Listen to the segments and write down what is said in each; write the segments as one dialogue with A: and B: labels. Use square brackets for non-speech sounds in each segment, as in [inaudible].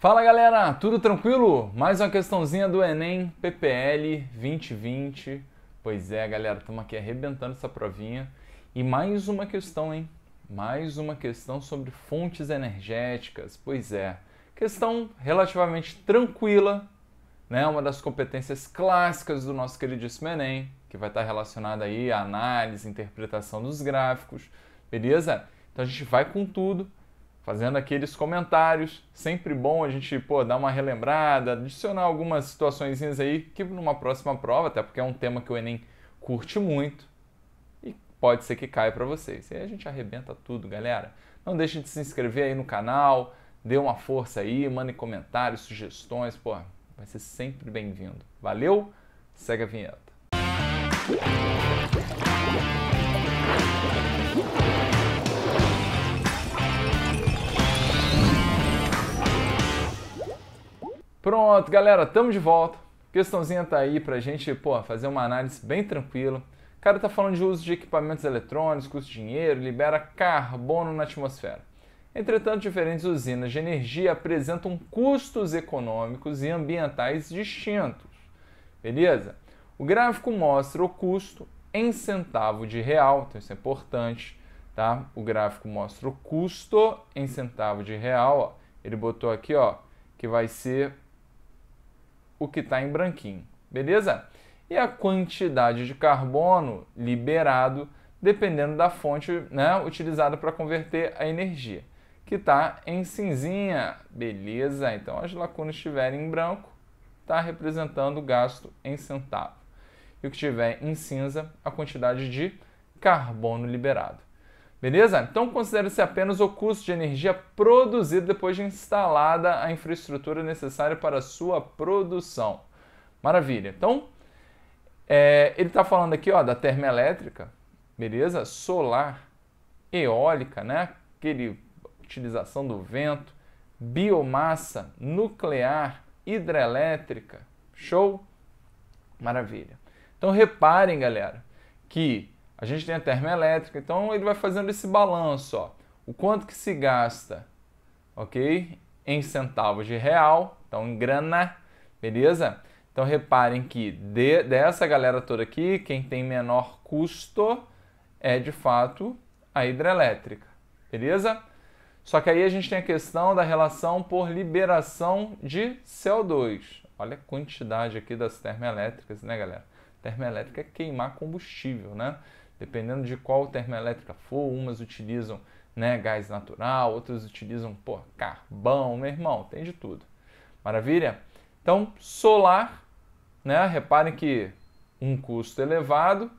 A: Fala galera, tudo tranquilo? Mais uma questãozinha do Enem PPL 2020. Pois é, galera, estamos aqui arrebentando essa provinha. E mais uma questão, hein? Mais uma questão sobre fontes energéticas. Pois é, questão relativamente tranquila, né? Uma das competências clássicas do nosso queridíssimo Enem, que vai estar relacionada aí à análise, interpretação dos gráficos, beleza? Então a gente vai com tudo fazendo aqueles comentários. Sempre bom a gente pô, dar uma relembrada, adicionar algumas situações aí que numa próxima prova, até porque é um tema que o Enem curte muito e pode ser que caia para vocês. E aí a gente arrebenta tudo, galera. Não deixe de se inscrever aí no canal, dê uma força aí, mande comentários, sugestões, pô, vai ser sempre bem-vindo. Valeu? Segue a vinheta. Pronto, galera, estamos de volta. questãozinha tá aí pra gente, pô, fazer uma análise bem tranquila. O cara tá falando de uso de equipamentos eletrônicos, custo de dinheiro, libera carbono na atmosfera. Entretanto, diferentes usinas de energia apresentam custos econômicos e ambientais distintos. Beleza? O gráfico mostra o custo em centavo de real, então isso é importante, tá? O gráfico mostra o custo em centavo de real, ó. Ele botou aqui, ó, que vai ser o que está em branquinho, beleza? E a quantidade de carbono liberado dependendo da fonte né, utilizada para converter a energia, que está em cinzinha, beleza? Então as lacunas estiverem em branco, está representando o gasto em centavo. E o que estiver em cinza, a quantidade de carbono liberado. Beleza? Então considere-se apenas o custo de energia produzido depois de instalada a infraestrutura necessária para a sua produção. Maravilha. Então, é, ele está falando aqui ó, da termoelétrica, beleza? Solar, eólica, né? Aquele utilização do vento, biomassa, nuclear, hidrelétrica. Show? Maravilha. Então reparem, galera, que a gente tem a termoelétrica, então ele vai fazendo esse balanço, ó. O quanto que se gasta, ok? Em centavos de real, então em grana, beleza? Então reparem que de, dessa galera toda aqui, quem tem menor custo é de fato a hidrelétrica, beleza? Só que aí a gente tem a questão da relação por liberação de CO2. Olha a quantidade aqui das termoelétricas, né, galera? Termoelétrica é queimar combustível, né? Dependendo de qual termoelétrica for, umas utilizam né, gás natural, outras utilizam pô, carvão, meu irmão, tem de tudo. Maravilha? Então, solar, né, reparem que um custo elevado,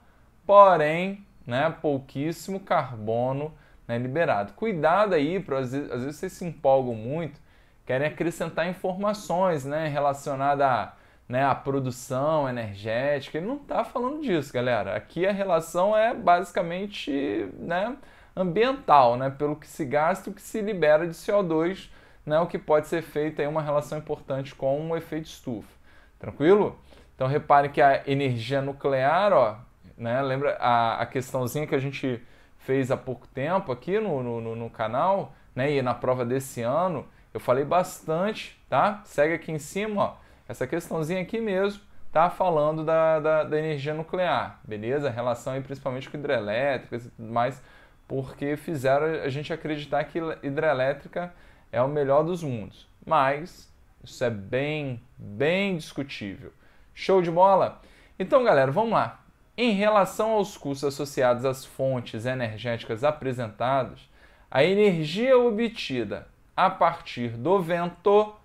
A: porém, né, pouquíssimo carbono né, liberado. Cuidado aí, às, vezes, às vezes vocês se empolgam muito, querem acrescentar informações né, relacionadas a né, a produção energética. Ele não está falando disso, galera. Aqui a relação é basicamente né, ambiental, né, pelo que se gasta o que se libera de CO2, né, o que pode ser feito aí uma relação importante com o efeito estufa. Tranquilo? Então repare que a energia nuclear, ó, né, lembra a, a questãozinha que a gente fez há pouco tempo aqui no, no, no canal, né, e na prova desse ano, eu falei bastante, tá? Segue aqui em cima, ó essa questãozinha aqui mesmo tá falando da, da, da, energia nuclear, beleza? Relação aí principalmente com hidrelétricas e tudo mais, porque fizeram a gente acreditar que hidrelétrica é o melhor dos mundos. Mas isso é bem, bem discutível. Show de bola? Então, galera, vamos lá. Em relação aos custos associados às fontes energéticas apresentadas, a energia obtida a partir do vento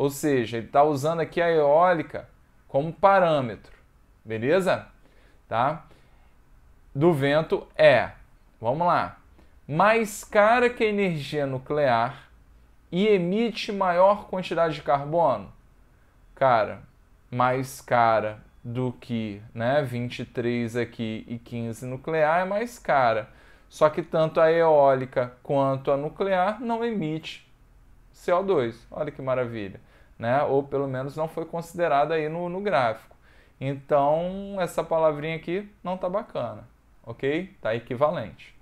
A: ou seja, ele está usando aqui a eólica como parâmetro, beleza? Tá? Do vento é, vamos lá, mais cara que a energia nuclear e emite maior quantidade de carbono? Cara, mais cara do que né, 23 aqui e 15 nuclear é mais cara. Só que tanto a eólica quanto a nuclear não emite CO2. Olha que maravilha né? ou pelo menos não foi considerada aí no, no gráfico. Então, essa palavrinha aqui não está bacana, ok? Está equivalente.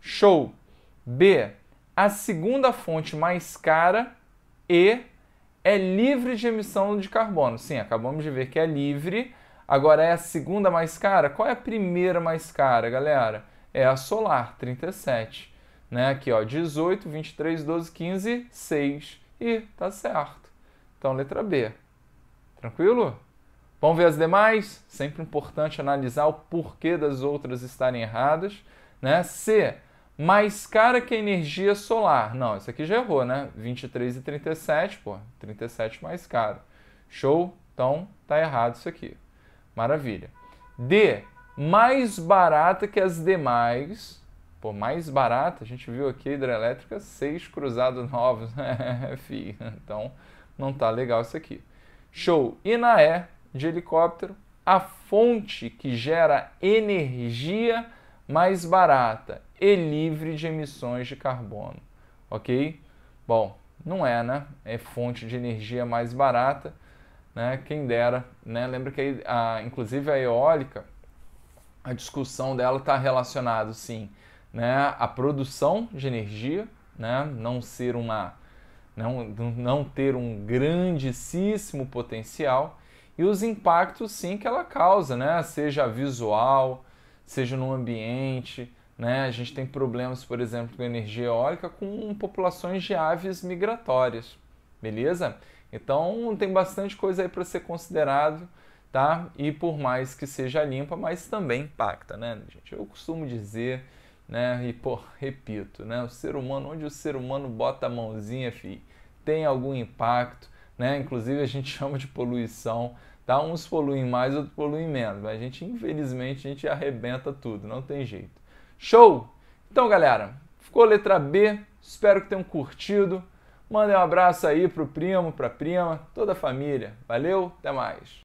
A: Show! B. A segunda fonte mais cara e é livre de emissão de carbono. Sim, acabamos de ver que é livre. Agora é a segunda mais cara? Qual é a primeira mais cara, galera? É a solar, 37. Né? Aqui, ó, 18, 23, 12, 15, 6. E tá certo. Então, letra B. Tranquilo? Vamos ver as demais? Sempre importante analisar o porquê das outras estarem erradas. Né? C mais cara que a energia solar. Não, isso aqui já errou, né? 23 e 37, pô, 37 mais caro. Show? Então, tá errado isso aqui. Maravilha. D, mais barata que as demais. Pô, mais barata, a gente viu aqui hidrelétrica, 6 cruzados [laughs] novos. [laughs] Então, não tá legal isso aqui. Show. Na E, de helicóptero, a fonte que gera energia mais barata e livre de emissões de carbono, ok? Bom, não é, né? É fonte de energia mais barata, né? Quem dera, né? Lembra que a, inclusive a eólica, a discussão dela está relacionada, sim, né? A produção de energia, né? Não ser uma, não, não ter um grandíssimo potencial e os impactos, sim, que ela causa, né? Seja visual, seja no ambiente, né? A gente tem problemas, por exemplo, com energia eólica com populações de aves migratórias, beleza? Então tem bastante coisa aí para ser considerado, tá? E por mais que seja limpa, mas também impacta, né, gente? Eu costumo dizer, né? E pô, repito, né? O ser humano, onde o ser humano bota a mãozinha, fi, tem algum impacto, né? Inclusive a gente [laughs] chama de poluição, tá? Uns poluem mais, outros poluem menos, mas a gente, infelizmente, a gente arrebenta tudo, não tem jeito. Show? Então, galera, ficou letra B. Espero que tenham curtido. Mandem um abraço aí pro primo, pra prima, toda a família. Valeu, até mais.